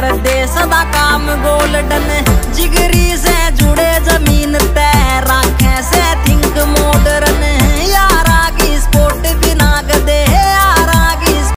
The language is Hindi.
कर दे सदा काम गोल